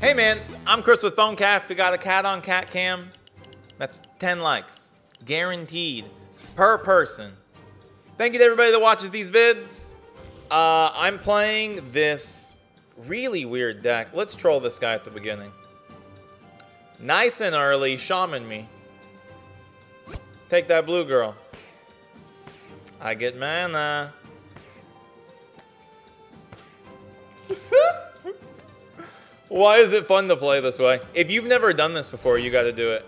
Hey man, I'm Chris with Phone Cats. We got a cat on cat cam. That's 10 likes. Guaranteed. Per person. Thank you to everybody that watches these vids. Uh, I'm playing this really weird deck. Let's troll this guy at the beginning. Nice and early, shaman me. Take that blue girl. I get mana. Why is it fun to play this way? If you've never done this before, you got to do it.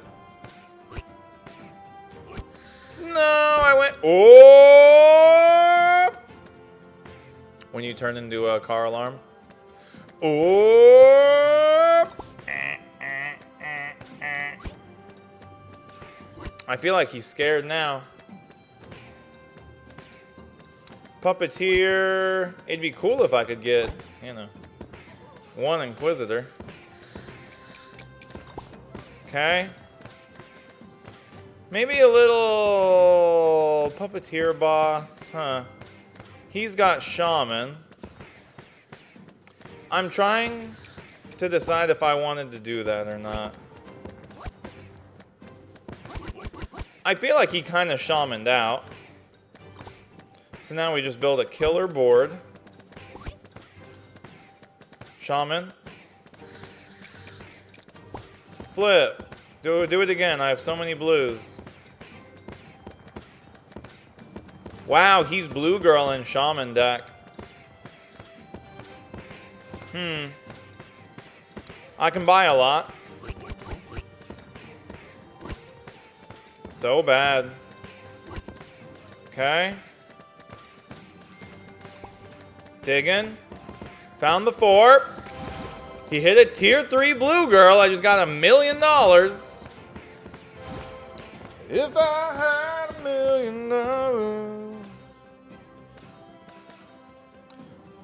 No, I went. Oh! When you turn into a car alarm. Oh! I feel like he's scared now. Puppeteer. It'd be cool if I could get, you know, one Inquisitor. Okay. Maybe a little Puppeteer boss. Huh. He's got Shaman. I'm trying to decide if I wanted to do that or not. I feel like he kind of shamaned out. So now we just build a killer board. Shaman. Flip. Do, do it again. I have so many blues. Wow, he's blue girl in shaman deck. Hmm. I can buy a lot. So bad. Okay. Digging. Found the four. He hit a tier three blue girl. I just got a million dollars. If I had a million dollars.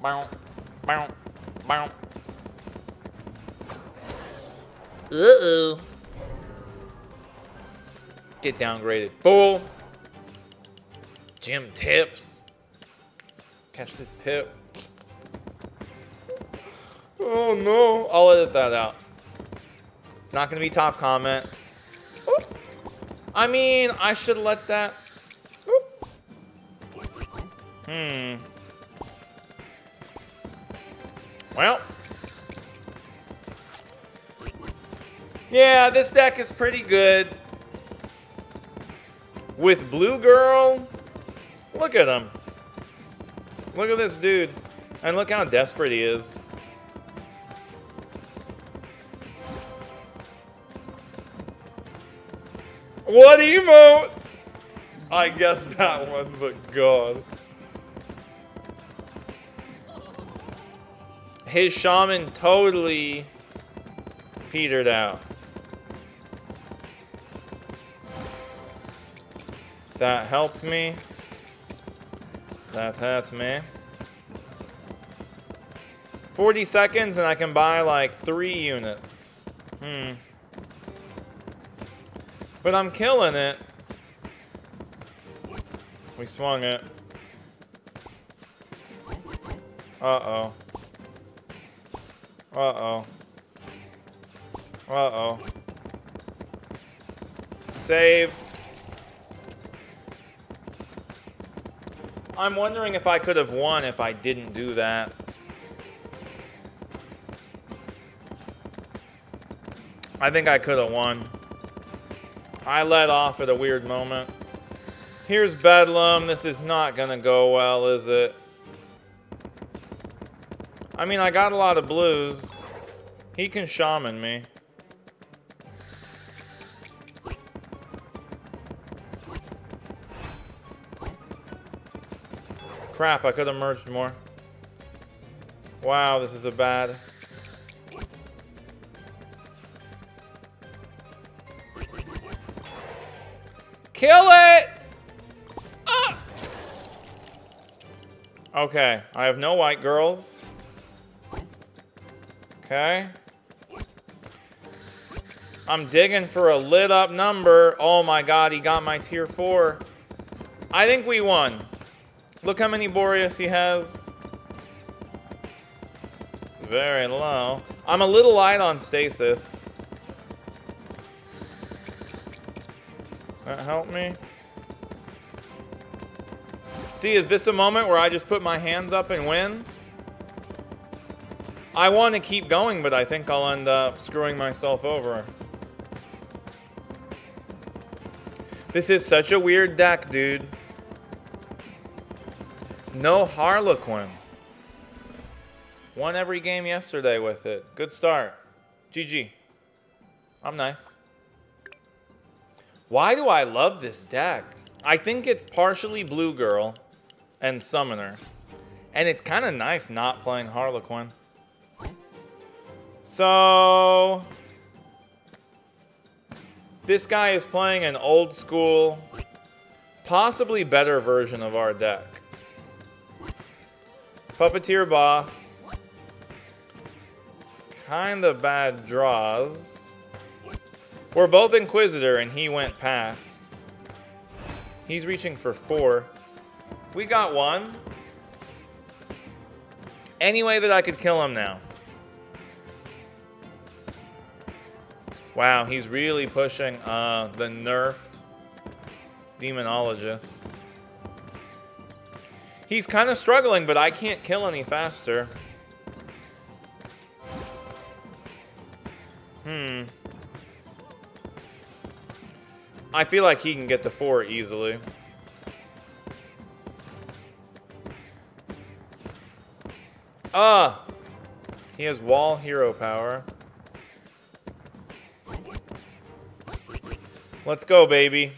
Bow, bow, bow. Uh-oh. Get downgraded. Fool. Jim tips. Catch this tip. Oh no. I'll edit that out. It's not to be top comment. Oop. I mean, I should let that. Oop. Hmm. Well. Yeah, this deck is pretty good. With Blue Girl, look at him. Look at this dude. And look how desperate he is. What emote? I guess that one, but God. His shaman totally petered out. That helped me. That hurts me. 40 seconds and I can buy like three units. Hmm. But I'm killing it. We swung it. Uh-oh. Uh-oh. Uh-oh. Saved. I'm wondering if I could have won if I didn't do that. I think I could have won. I let off at a weird moment. Here's Bedlam. This is not going to go well, is it? I mean, I got a lot of blues. He can shaman me. Crap, I could have merged more. Wow, this is a bad... Kill it! Ah! Okay, I have no white girls. Okay. I'm digging for a lit up number. Oh my god, he got my tier 4. I think we won. Look how many Boreas he has. It's very low. I'm a little light on stasis. That help me? See, is this a moment where I just put my hands up and win? I want to keep going, but I think I'll end up screwing myself over. This is such a weird deck, dude. No Harlequin. Won every game yesterday with it. Good start. GG. I'm nice. Why do I love this deck? I think it's partially Blue Girl and Summoner. And it's kind of nice not playing Harlequin. So... This guy is playing an old school, possibly better version of our deck. Puppeteer Boss. Kind of bad draws. We're both Inquisitor, and he went past. He's reaching for four. We got one. Any way that I could kill him now. Wow, he's really pushing uh, the nerfed Demonologist. He's kind of struggling, but I can't kill any faster. I feel like he can get to four easily. Ah! He has wall hero power. Let's go, baby.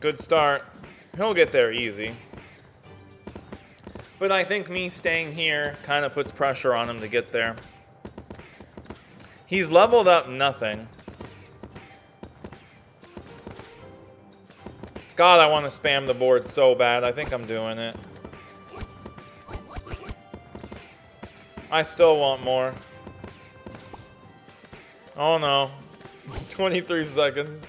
Good start. He'll get there easy. But I think me staying here kind of puts pressure on him to get there. He's leveled up nothing. God, I want to spam the board so bad. I think I'm doing it. I still want more. Oh no. 23 seconds.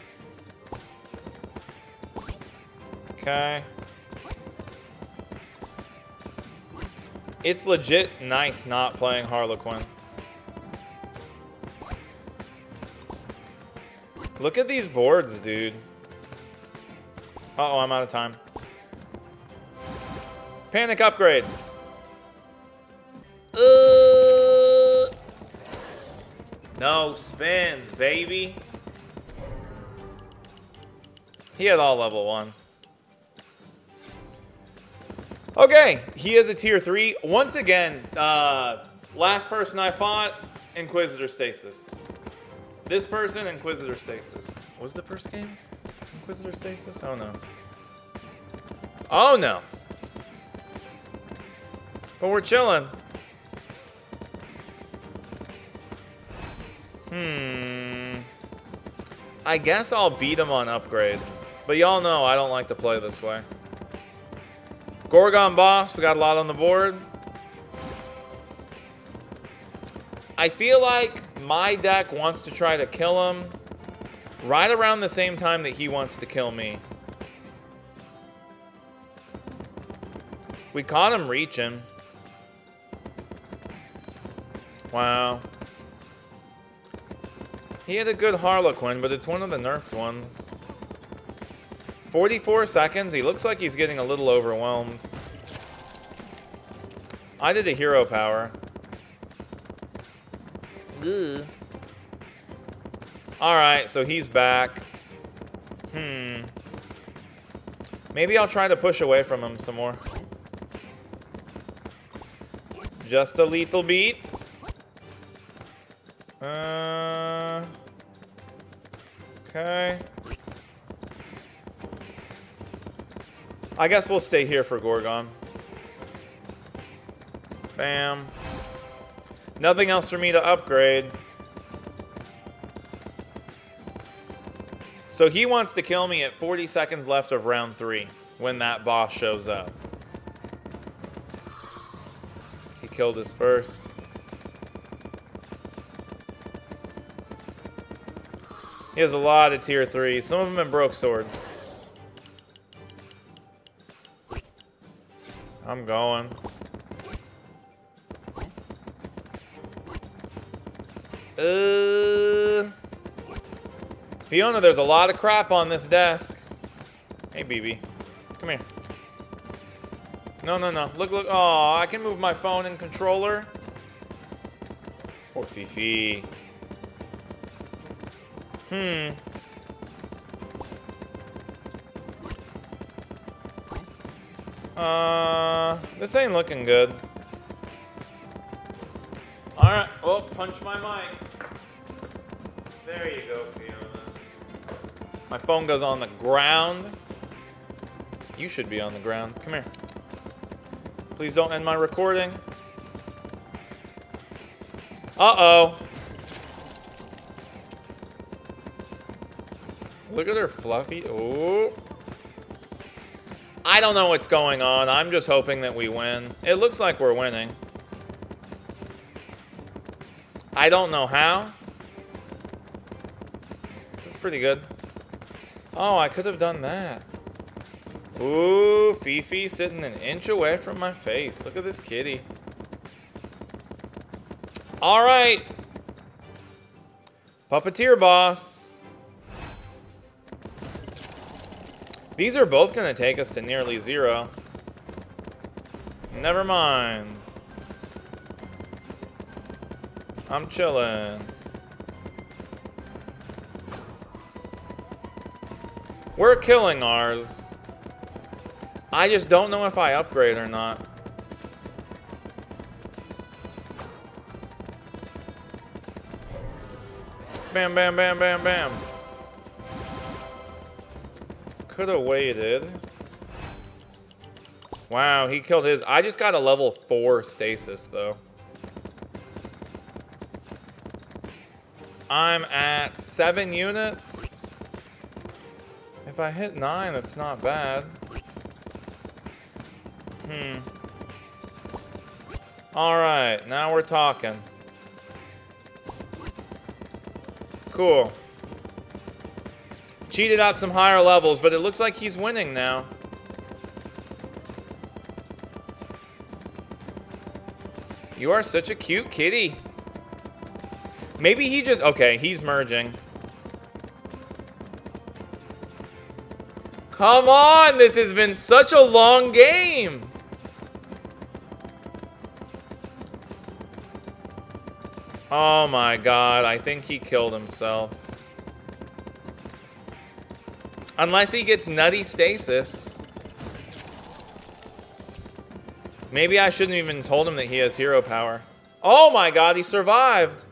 Okay. It's legit nice not playing Harlequin. Look at these boards, dude. Uh oh I'm out of time. Panic upgrades. Uh, no spins, baby. He had all level one. Okay, he is a tier three. Once again, uh, last person I fought, Inquisitor Stasis. This person, Inquisitor Stasis. Was the first game? Inquisitor Stasis? Oh no. Oh no. But we're chilling. Hmm. I guess I'll beat him on upgrades. But y'all know I don't like to play this way. Gorgon boss, we got a lot on the board. I feel like my deck wants to try to kill him right around the same time that he wants to kill me. We caught him reaching. Wow. He had a good Harlequin, but it's one of the nerfed ones. 44 seconds. He looks like he's getting a little overwhelmed. I did a hero power. Alright, so he's back. Hmm. Maybe I'll try to push away from him some more. Just a little beat. Uh, okay. I guess we'll stay here for Gorgon. Bam. Nothing else for me to upgrade. So he wants to kill me at 40 seconds left of round three when that boss shows up. He killed his first. He has a lot of tier threes. Some of them in broke swords. I'm going. Uh, Fiona, there's a lot of crap on this desk. Hey, BB. Come here. No, no, no. Look, look. Oh, I can move my phone and controller. Poor Fifi. Hmm. Uh, this ain't looking good. Alright, well, punch my mic. There you go, Fiona. My phone goes on the ground. You should be on the ground. Come here. Please don't end my recording. Uh-oh. Look at her fluffy. Oh. I don't know what's going on. I'm just hoping that we win. It looks like we're winning. I don't know how. Pretty good. Oh, I could have done that. Ooh, Fifi sitting an inch away from my face. Look at this kitty. All right. Puppeteer boss. These are both going to take us to nearly zero. Never mind. I'm chilling. We're killing ours. I just don't know if I upgrade or not. Bam, bam, bam, bam, bam. Could have waited. Wow, he killed his. I just got a level 4 stasis, though. I'm at 7 units. If I hit 9, that's not bad. Hmm. Alright, now we're talking. Cool. Cheated out some higher levels, but it looks like he's winning now. You are such a cute kitty. Maybe he just... Okay, he's merging. Come on! This has been such a long game! Oh my god, I think he killed himself. Unless he gets nutty stasis. Maybe I shouldn't even told him that he has hero power. Oh my god, he survived!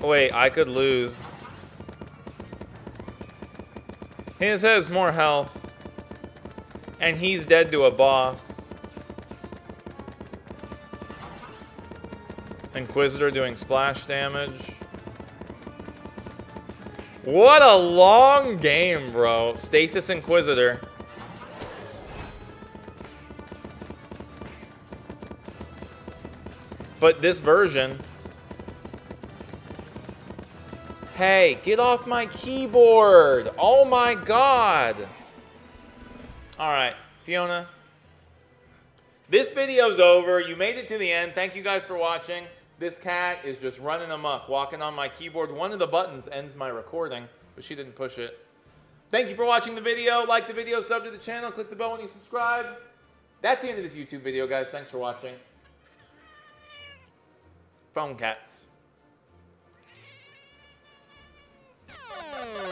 Wait, I could lose. His has more health. And he's dead to a boss. Inquisitor doing splash damage. What a long game, bro. Stasis Inquisitor. But this version Hey, get off my keyboard. Oh my god. All right, Fiona. This video's over. You made it to the end. Thank you guys for watching. This cat is just running amok, walking on my keyboard. One of the buttons ends my recording, but she didn't push it. Thank you for watching the video. Like the video, sub to the channel, click the bell when you subscribe. That's the end of this YouTube video, guys. Thanks for watching. Phone cats. Yeah.